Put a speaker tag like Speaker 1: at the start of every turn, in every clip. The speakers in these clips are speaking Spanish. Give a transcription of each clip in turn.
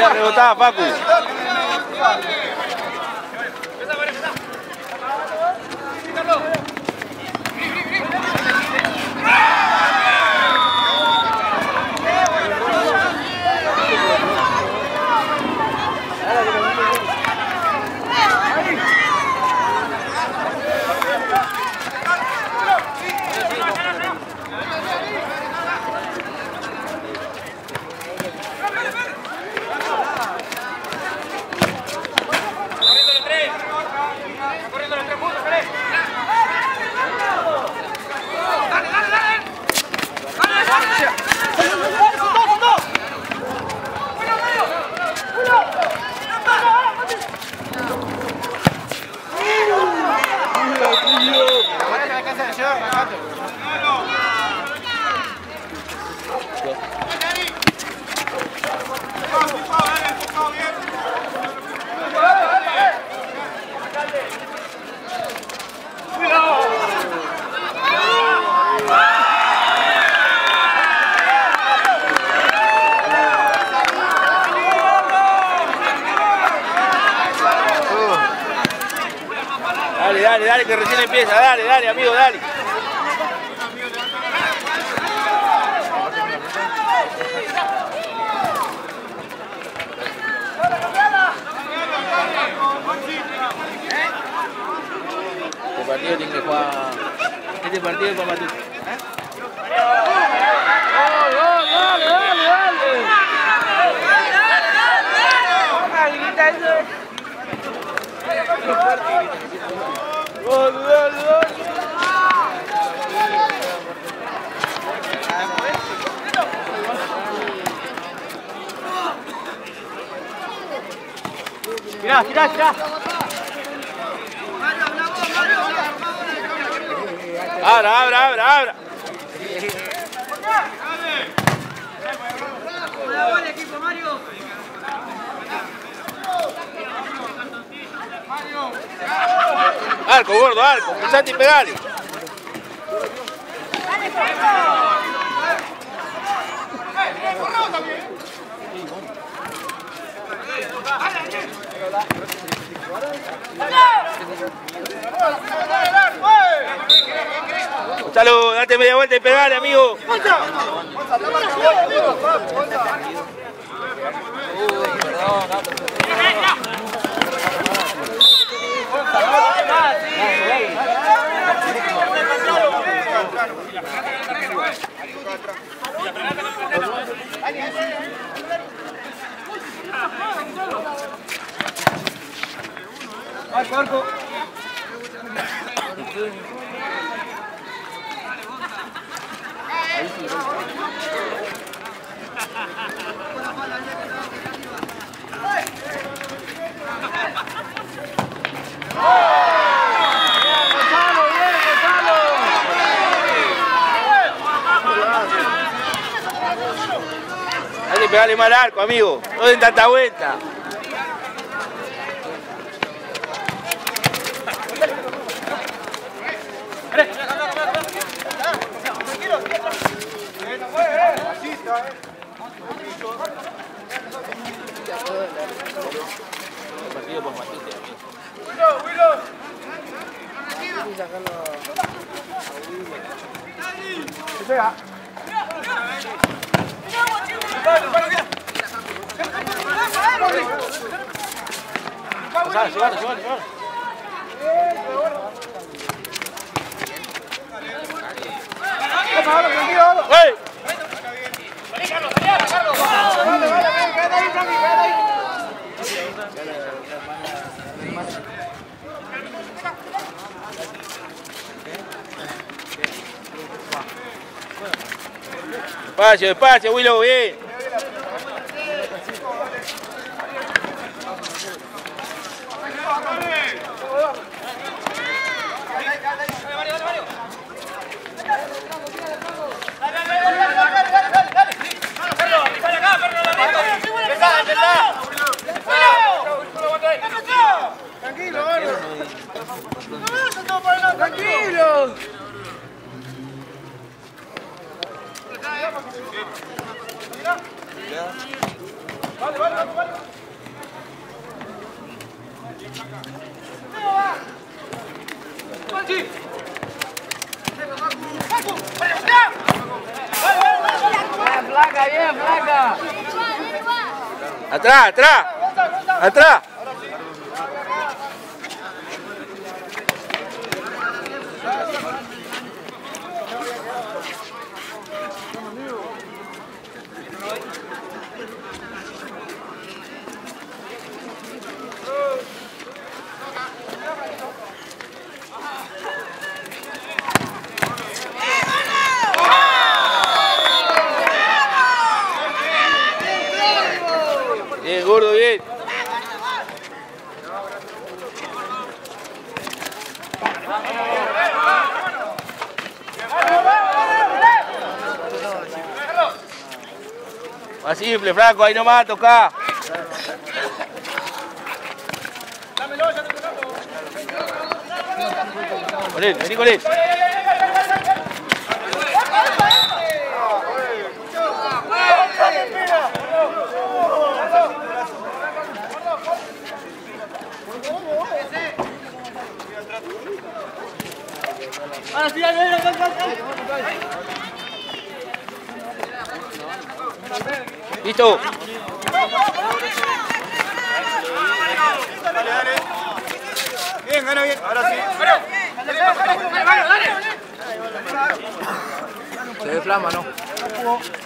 Speaker 1: Se rebotaba, Facu. Dale, dale, dale, que recién empieza. Dale, dale, amigo, dale. Este partido tiene que jugar. Este partido es para Matute. Gol,
Speaker 2: Tirá, tirá, tirá.
Speaker 1: Abra, abra, abra, abra. Arco, gordo, arco. Pensate y pegale. Gonzalo, date media vuelta y pegale, amigo.
Speaker 2: Arco, arco.
Speaker 1: Hay que pegarle mal arco, amigo. No den tanta vuelta. Pasá, llevalo, llevalo, llevalo. ¡Ey! Despacio, despacio, Willow, bien.
Speaker 2: Tranquilo, gordo. Tranquilo. Bien, flaca, bien, flaca.
Speaker 1: Atrás, atrás. Atrás. Bien, gordo, bien. Simple, Franco, ahí nomás, toca. Él.
Speaker 2: Ahora sí, dale, dale, dale, dale.
Speaker 1: ¿Listo?
Speaker 2: Bien, gana bien. Ahora sí.
Speaker 3: Se ve flama, ¿no?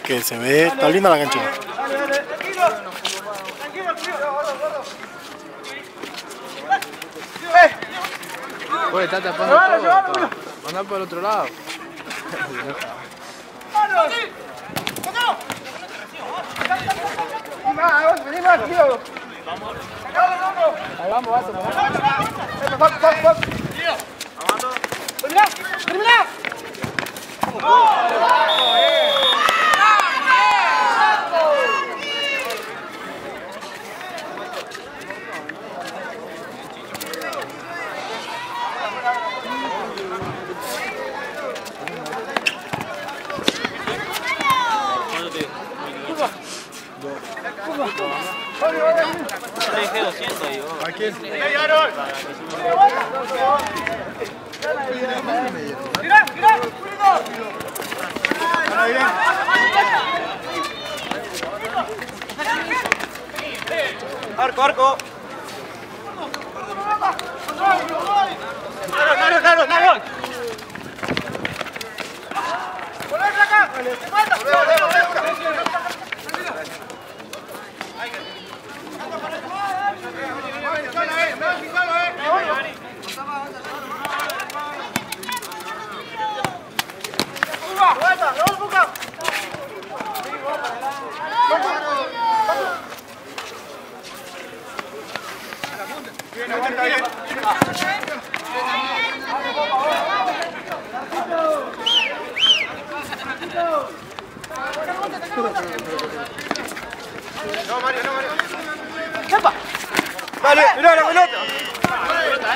Speaker 4: Que se ve, está linda la cancha.
Speaker 2: Dale, dale. Tranquilo. Tranquilo, tranquilo. Gordo, gordo.
Speaker 3: Oye, está tapando todo. Andá por otro lado.
Speaker 2: ¡Manos! Vení más, vení más, tío. Sacalo, loco.
Speaker 3: Ahí vamos, vas
Speaker 2: Esto, mirá, cuidado. Arco, arco. Claro, claro, claro, claro. Volver. No, Mario, no, Mario. Dale, mirá la pelota.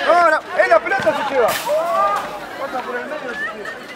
Speaker 2: No, no, es la pelota se lleva. Pasa por el medio se lleva.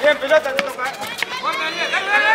Speaker 2: Bien, pelota, te toca. Ya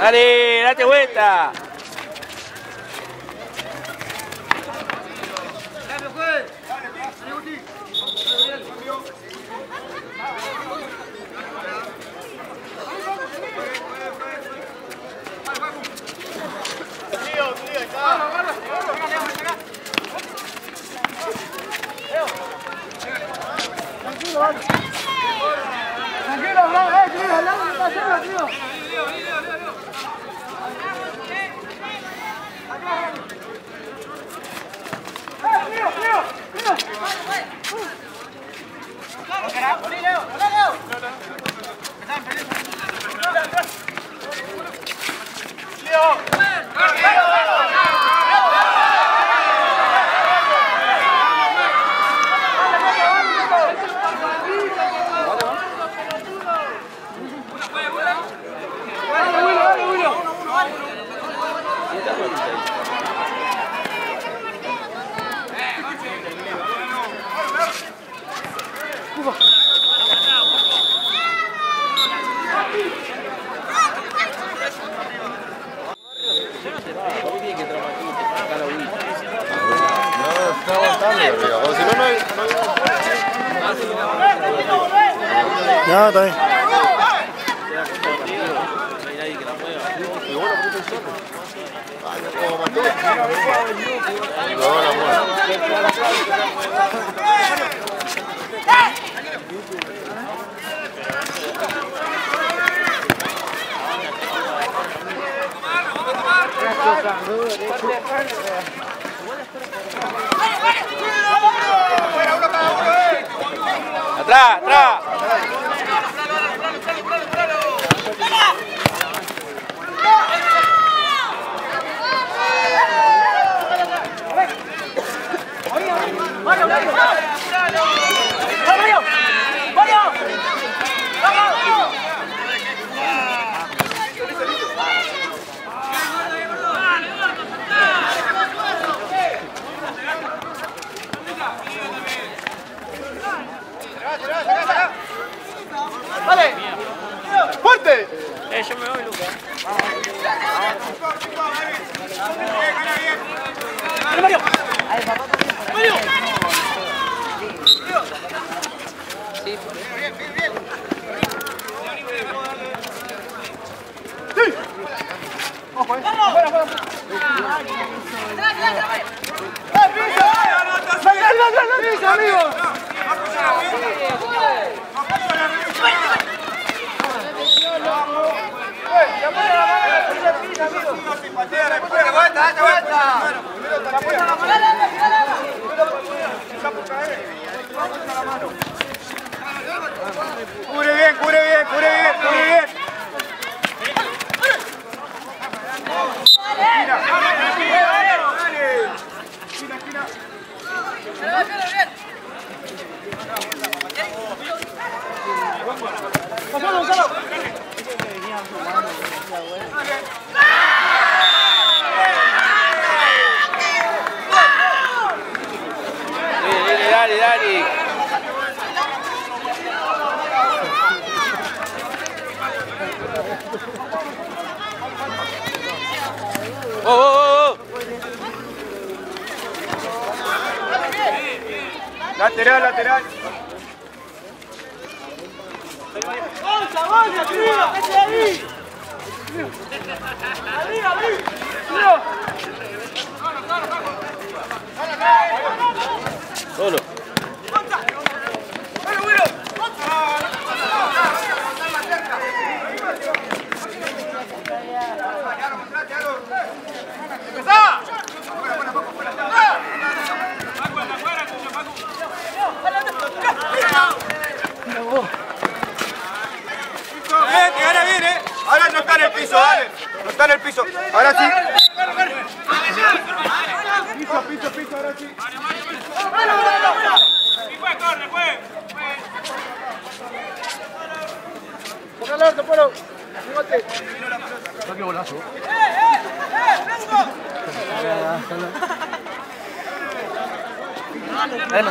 Speaker 2: Dale,
Speaker 1: date vuelta. Tranquilo, Blanco, eh, tío,
Speaker 2: ¿qué pasa, tío? Atrás,
Speaker 1: atrás. Eh, yo
Speaker 2: me voy, Lucas. Mario! ¡Mario! Sí, bien, bien, bien. ¡Ojo, eh! ¡Vamos! ¡Fuera, fuera!
Speaker 4: ¡Dale, dale, dale!
Speaker 1: ¡Dale, dale,
Speaker 2: dale! ¡Dale, dale, dale! ¡Dale, dale, dale! ¡Dale, dale,
Speaker 1: dale! ¡Dale, dale, dale! ¡Dale, dale, dale!
Speaker 2: ¡Dale, dale,
Speaker 1: dale!
Speaker 2: ¡Dale, dale, dale! ¡Dale, dale, dale! ¡Dale, dale, dale! ¡Dale, dale, dale! ¡Dale, dale, dale! ¡Dale, dale, dale! ¡Dale. Cubre bien, cubre bien, cure bien, cubre bien. Mira. Mira, mira. laterais. piso, dale. No está en el piso. Ahora sí. Piso, piso, piso, ahora sí.
Speaker 3: Y pues, corre, pues. ¡Eh, eh! ¡Eh,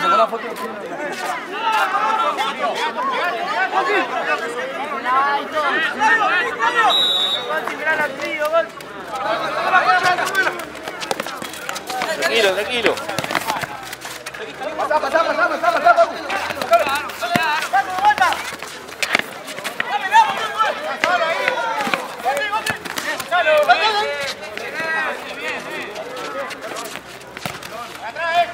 Speaker 1: Eh, Tranquilo,
Speaker 2: tranquilo. Atrás.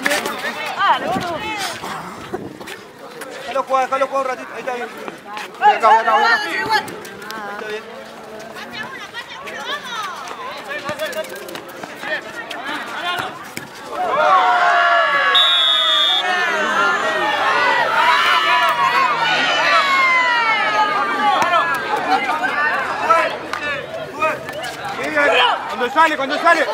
Speaker 2: bien, bien. Ah, boludo. Déjalo jugar, déjalo jugar un ratito. Ahí está bien. Ahí acá, acá, acá. Ahí está bien. Cuando sale, cuando sale.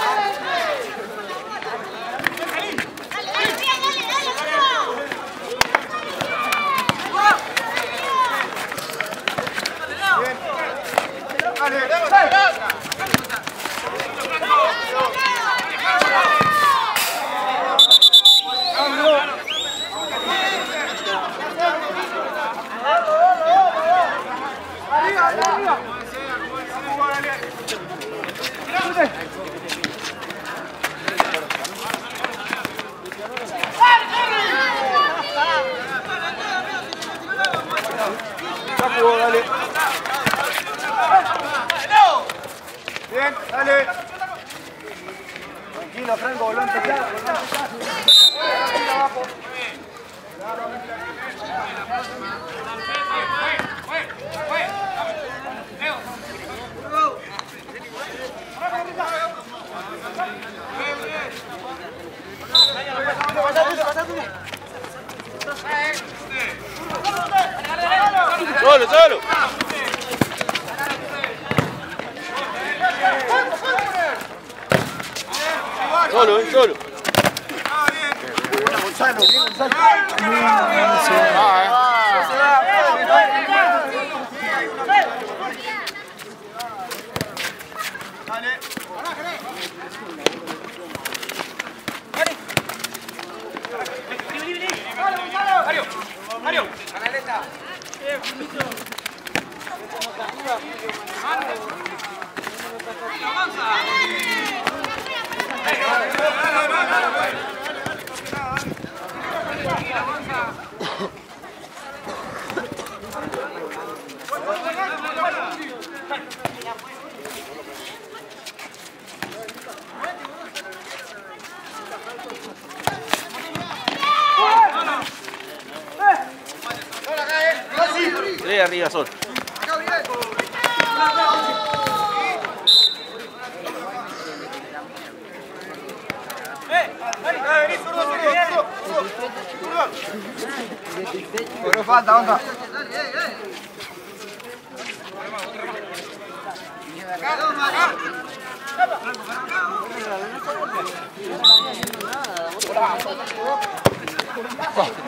Speaker 1: Solo, eh, solo.
Speaker 2: Gonzalo, bien, Gonzalo.
Speaker 1: Tres arriba, solo.
Speaker 2: Pero falta, onda.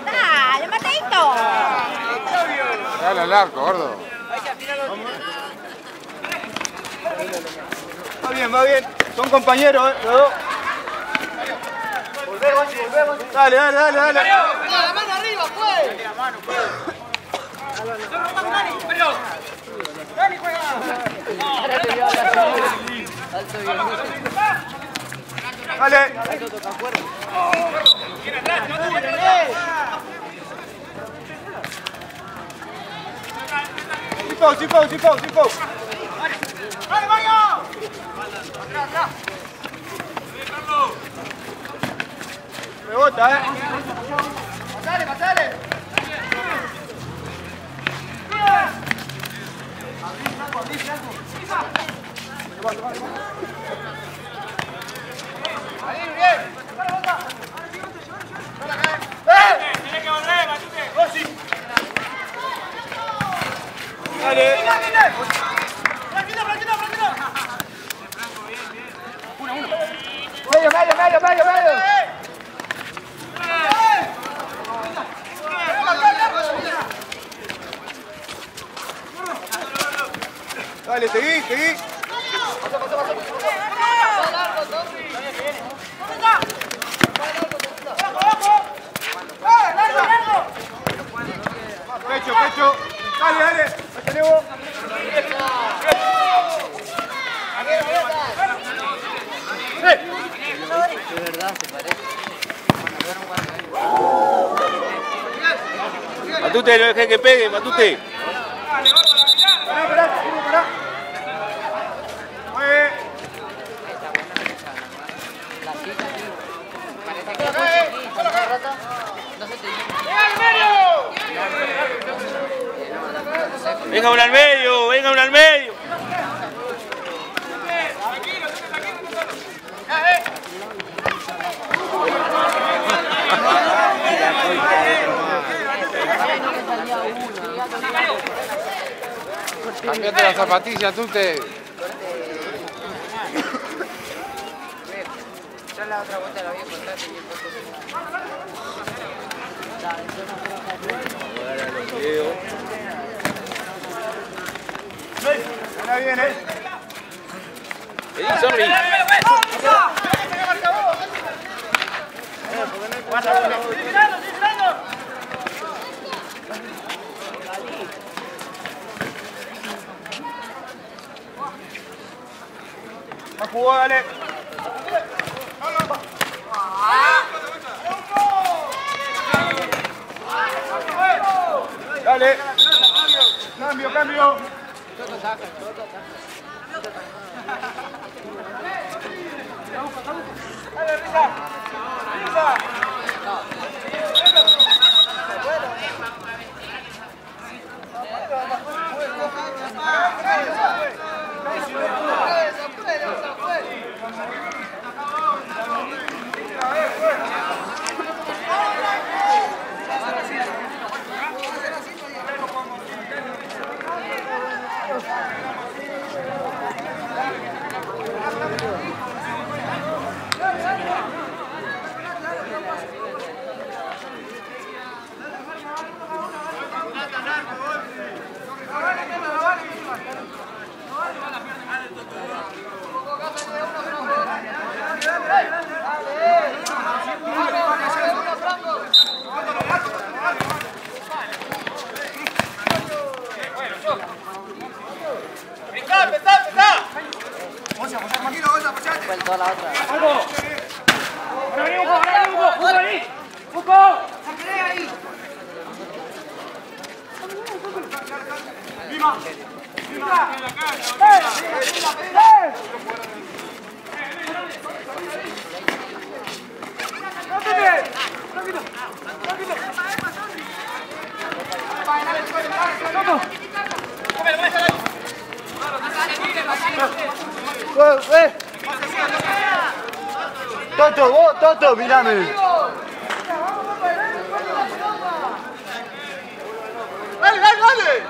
Speaker 5: Dale, Mateito.
Speaker 3: Dale al arco, gordo.
Speaker 2: Va bien, va bien. Son compañeros, eh, los dos. Gonchi, Gonchi. Dale, dale, dale, dale.
Speaker 5: La mano arriba, pues.
Speaker 2: Dale. Chipau, chipau, chipau, chipau. Rebota, eh. Pasale, pasale. Dale. Medio, medio, medio, medio, medio. Dale, seguí, seguí. Pecho, pecho. Dale, dale. Ahí tenemos.
Speaker 1: Matute, no dejes que pegue, Matute. Venga uno al medio, venga uno al medio.
Speaker 3: Cambiate las zapatillas, tú te.
Speaker 6: Yo la otra vuelta la voy a contar y después
Speaker 2: Ahora bien, eh.
Speaker 1: Vení, Sorri.
Speaker 2: Va a jugar, dale. Dale. Cambio, cambio.
Speaker 6: Vuelto a la otra.
Speaker 2: Eh, eh. Toto, vos, Toto, mirame. ¡Dale, dale, dale!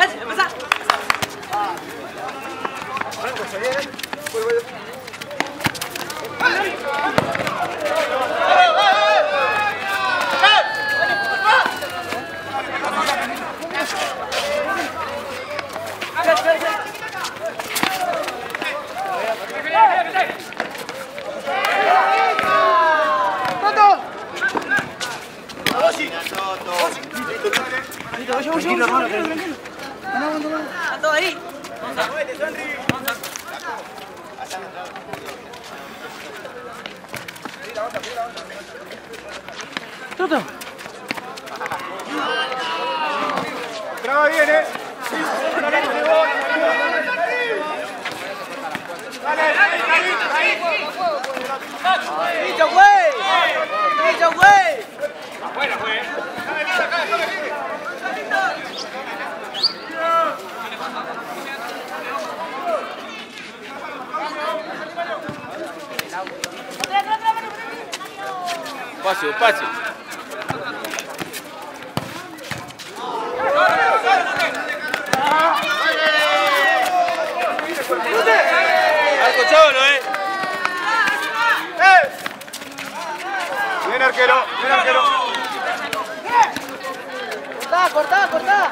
Speaker 6: Todo ahí.
Speaker 2: Traba bien, eh.
Speaker 6: ¡Bicho, güey! ¡Bicho, güey!
Speaker 1: Espacio, espacio. Arco solo, eh.
Speaker 2: ¡Eh! Bien arquero, bien arquero.
Speaker 6: ¡Cortá, cortá, cortá!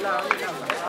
Speaker 6: Gracias.